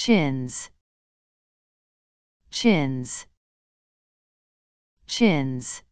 chins. Chins. Chins.